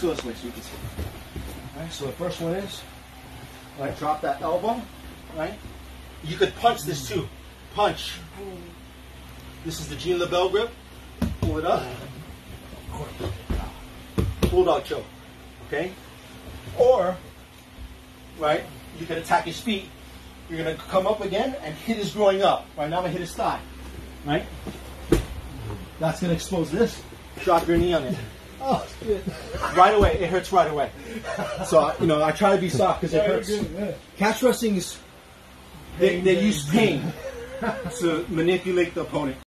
This way so you can see. All right, so the first one is, right, drop that elbow, right? You could punch this too. Punch. This is the Gene LeBell grip. Pull it up. Bulldog choke. Okay? Or, right, you can attack his feet. You're gonna come up again and hit his groin up. Right now I'm gonna hit his thigh. Right? That's gonna expose this. Drop your knee on it. Oh, shit. Right away. It hurts right away. So, you know, I try to be soft because it hurts. Catch wrestling is, they, they use pain to manipulate the opponent.